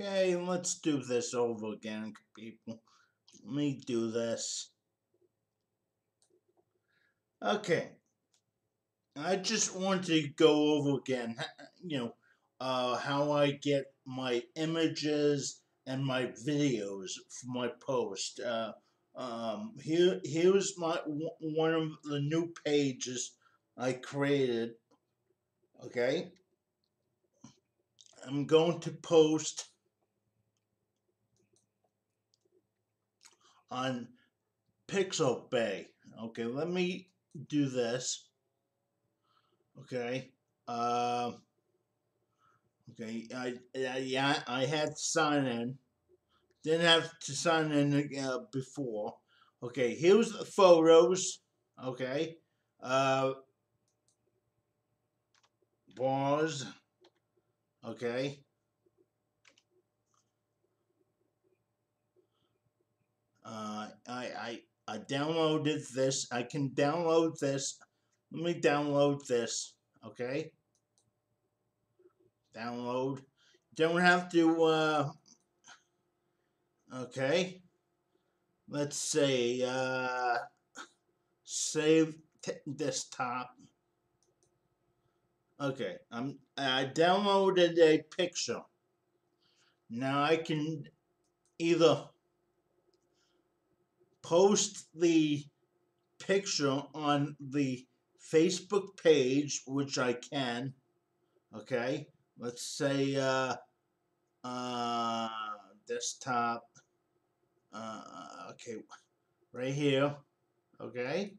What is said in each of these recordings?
Okay, let's do this over again, people. Let me do this. Okay. I just want to go over again, you know, uh, how I get my images and my videos for my post. Uh, um, here, here's my one of the new pages I created. Okay, I'm going to post on Pixabay. Okay, let me do this. Okay. Uh, okay. I, I yeah I had to sign in. Didn't have to sign in uh, before. Okay. Here's the photos. Okay. Uh, bars. Okay. Uh, I, I, I downloaded this. I can download this. Let me download this. Okay. Download. Don't have to, uh, okay. Let's say, uh, save desktop. Okay, I'm, I downloaded a picture. Now I can either post the picture on the Facebook page, which I can. Okay, let's say uh, uh, desktop. Uh, okay, right here. Okay.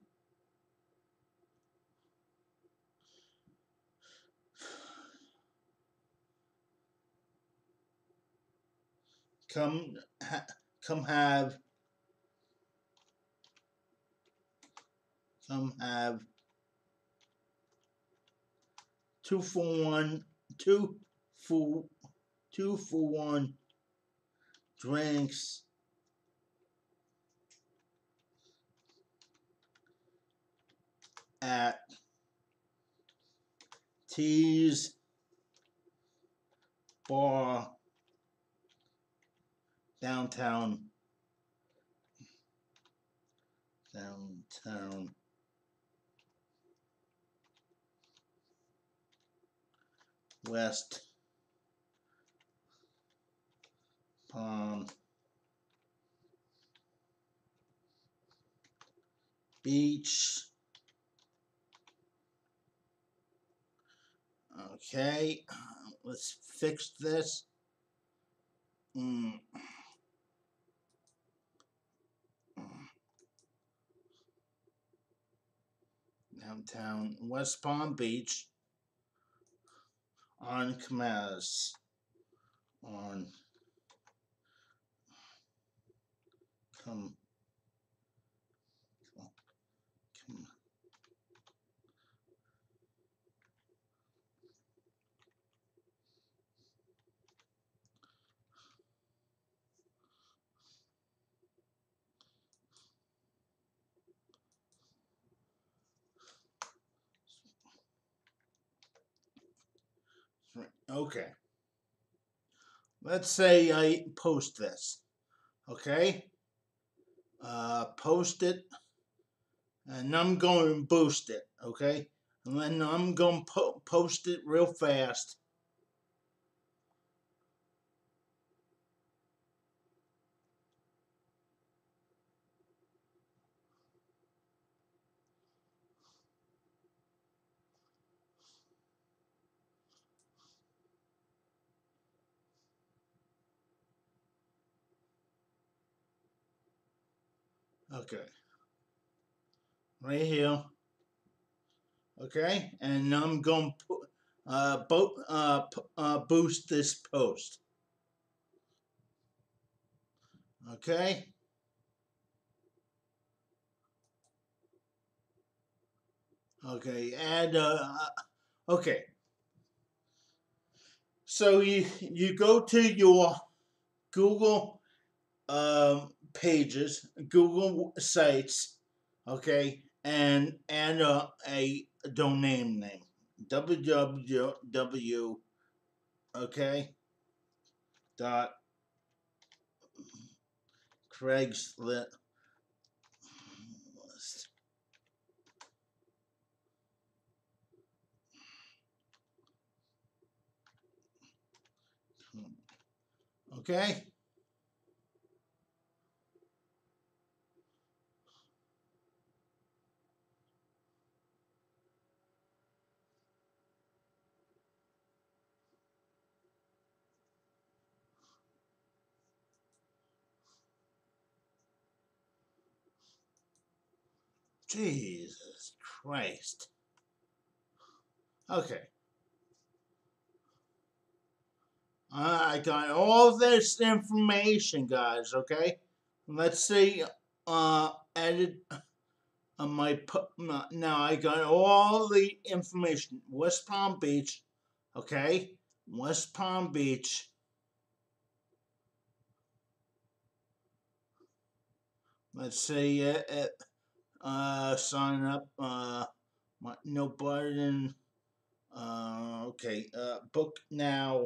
Come, ha, come have Some have two for one, two for two for one drinks. At Tees Bar downtown downtown West Palm Beach. Okay, let's fix this. Mm. Downtown West Palm Beach on commands on come Okay. Let's say I post this. Okay. Uh, post it. And I'm going to boost it. Okay. And then I'm going to po post it real fast. Okay. Right here. Okay, and I'm going to uh, bo uh, uh, boost this post. Okay. Okay, and uh, uh, okay. So you you go to your Google um, pages, Google sites, okay, and and a domain name, www, okay, dot Craigslist hmm, Okay? Jesus Christ. Okay. I got all this information, guys, okay? Let's see, uh, edit uh, my, now I got all the information. West Palm Beach, okay? West Palm Beach. Let's see, uh, uh, uh sign up, uh, my, no button, uh, okay, uh, book now.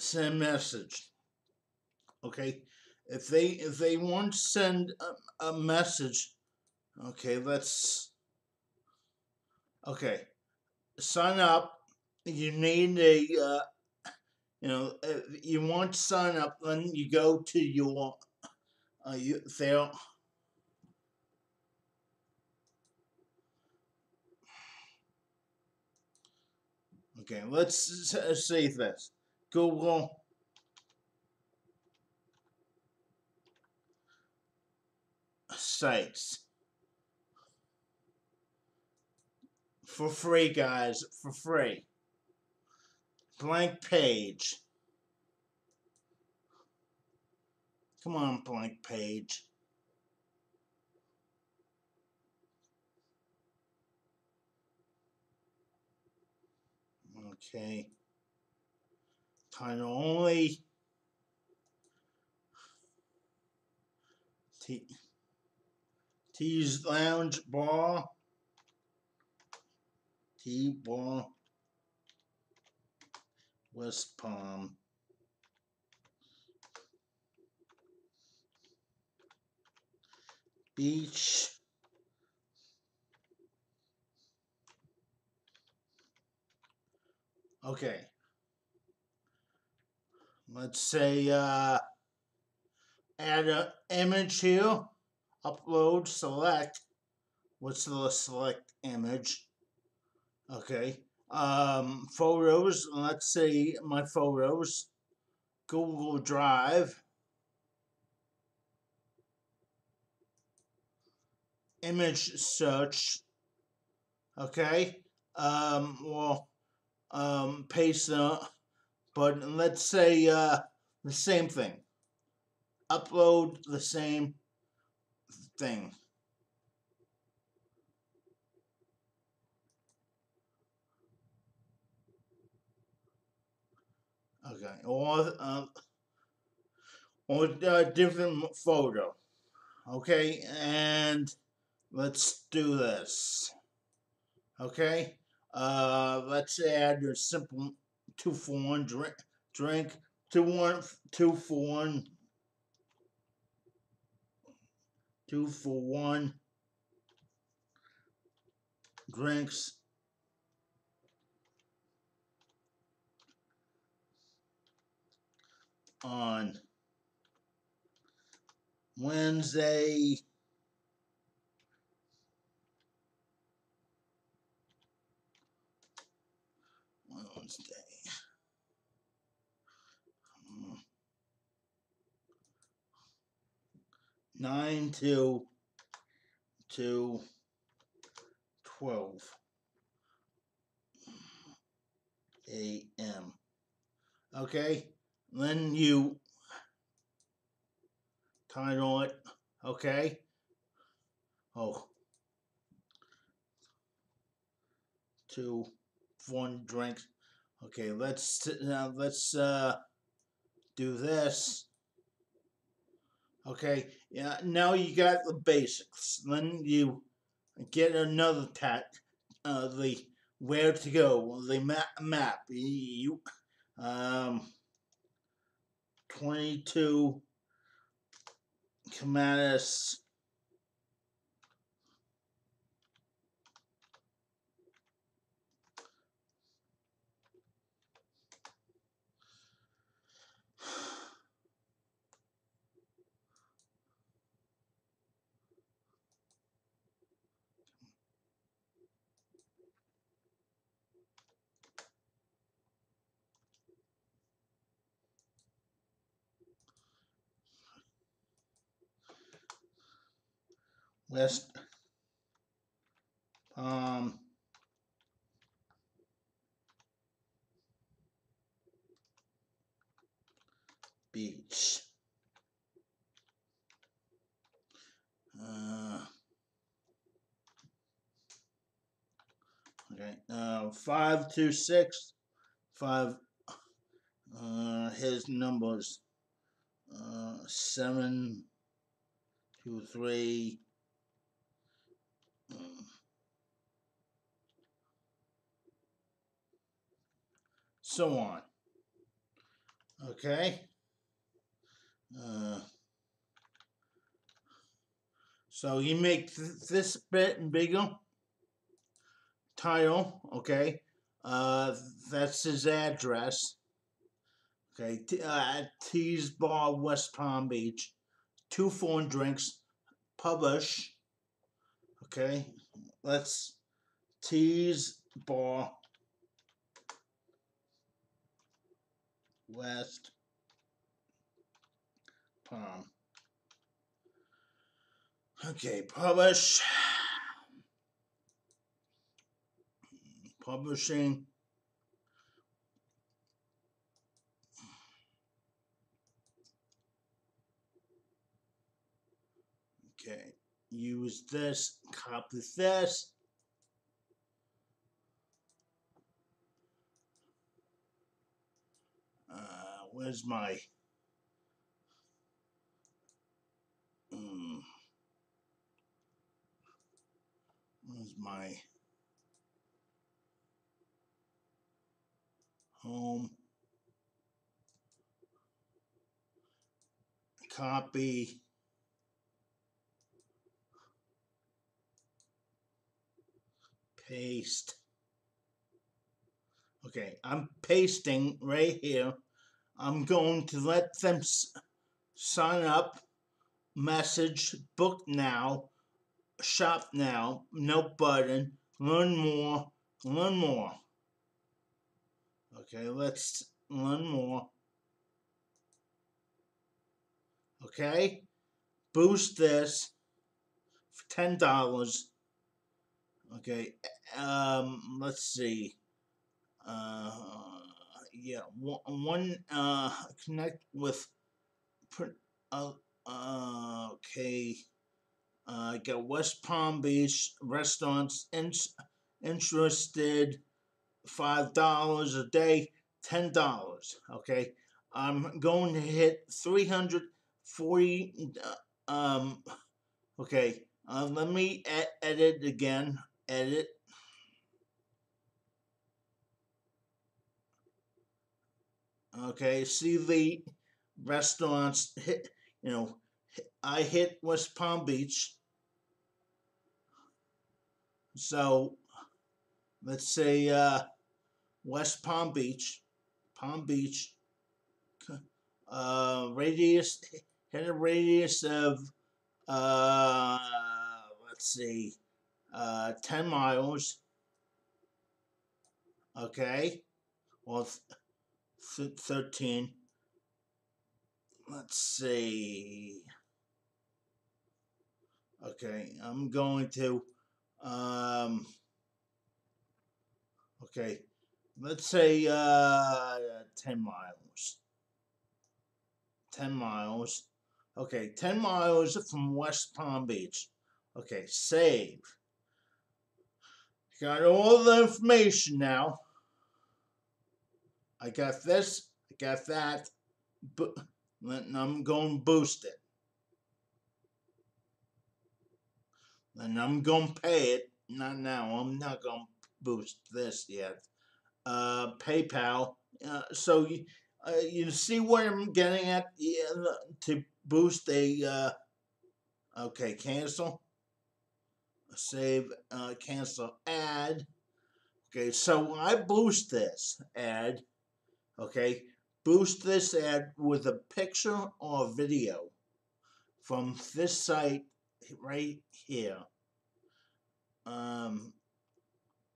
send message. Okay, if they if they want to send a, a message, okay, let's. Okay, sign up. You need a, uh, you know, if you want to sign up, then you go to your, uh, you there. Okay, let's see this. Google sites for free, guys, for free. Blank page. Come on, blank page. Okay. Of only. T T's Lounge Bar. T Bar. West Palm Beach. Okay. Let's say uh, add an image here, upload, select, what's the select image, okay, um, photos, let's say my photos, Google Drive, image search, okay, um, well, um, paste the but let's say uh, the same thing. Upload the same thing. Okay, or uh, or a different photo. Okay, and let's do this. Okay, uh, let's add your simple two for one drink, drink, two one, two for one, two for one drinks. On Wednesday. Nine to to twelve a.m. Okay, then you title it. Okay. Oh, two, one drinks. Okay, let's now let's uh do this. Okay, yeah, now you got the basics. Then you get another tat, uh, the where to go, the map. map. You Um, 22 Clematis West Palm Beach. Uh, okay, uh, five two six five. Uh, his numbers. Uh, seven two three. Mm. so on. Okay. Uh, so you make th this bit bigger. tile, okay. Uh, that's his address. Okay, T uh, Tees Bar, West Palm Beach. Two phone drinks. Publish. Okay, let's Tees Bar, West Palm. Okay, publish. Publishing. Okay, use this, copy this. Uh, where's my mm, where's my home? Copy paste. Okay I'm pasting right here. I'm going to let them sign up. Message book now. Shop now. No button. Learn more. Learn more. Okay let's learn more. Okay boost this. For ten dollars. Okay um let's see. Uh yeah one, uh connect with uh, uh okay. Uh I got West Palm Beach restaurants in, interested five dollars a day ten dollars okay? I'm going to hit three hundred forty uh, um okay. Let me edit again edit okay? See the restaurants hit you know I hit West Palm Beach. So let's say uh West Palm Beach Palm Beach uh radius hit a radius of uh let's see uh 10 miles okay? Well th- 13 let's see. Okay i'm going to um okay let's say uh 10 miles. 10 miles. Okay 10 miles from west palm beach. Okay save. Got all the information now i got this i got that but i'm going to boost it. And i'm going to pay it. Not now i'm not going to boost this yet. Uh, PayPal. Uh, so you, uh, you see what I'm getting at? Yeah, to boost a uh, okay cancel. Save uh, cancel ad. Okay so I boost this ad okay boost this ad with a picture or video from this site right here um,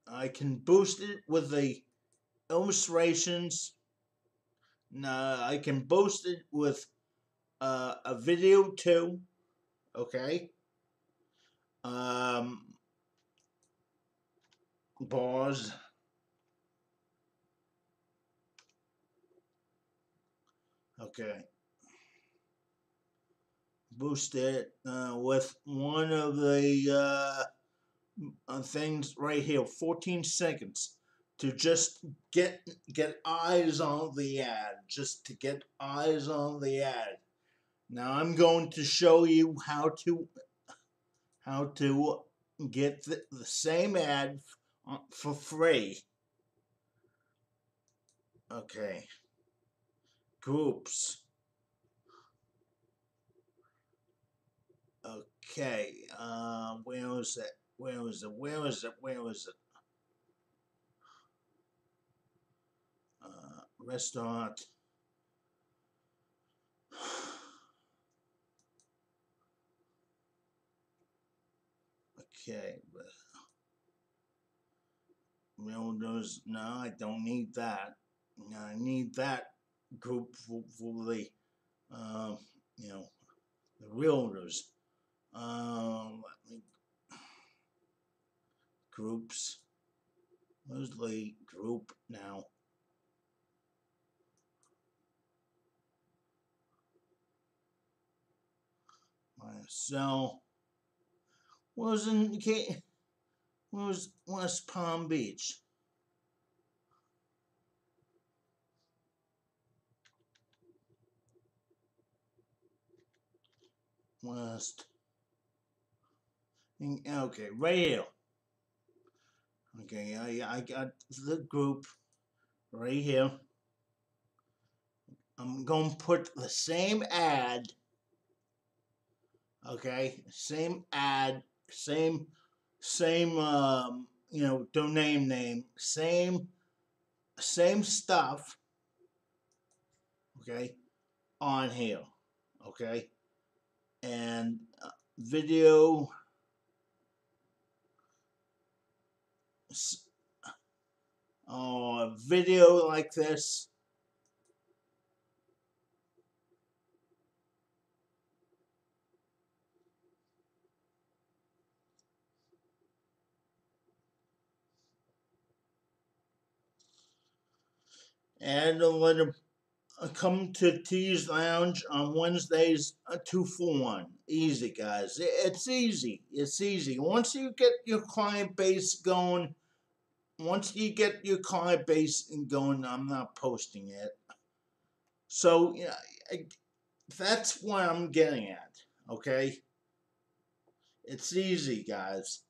I can boost it with the illustrations now I can boost it with uh, a video too. Okay. Um, pause. Okay. Boost it uh, with one of the uh, things right here, 14 seconds to just get get eyes on the ad, just to get eyes on the ad. Now I'm going to show you how to how to get the, the same ad for free. Okay. Groups. Okay. Uh, where was it? Where was it? Where was it? Where was it? restaurant. Okay, those. no, I don't need that. I need that group for, the, uh, you know, the realtors. Um, groups. The group now? So, was in was West Palm Beach. West. Okay, right here. Okay, I, I got the group right here. I'm going to put the same ad Okay, same ad, same, same, um, you know, domain name, same, same stuff. Okay, on here. Okay, and uh, video. Oh, a video like this and them uh, come to Tees Lounge on Wednesdays, uh, two for one. Easy, guys. It's easy. It's easy. Once you get your client base going, once you get your client base going, I'm not posting it. So, yeah, that's what I'm getting at, okay? It's easy, guys.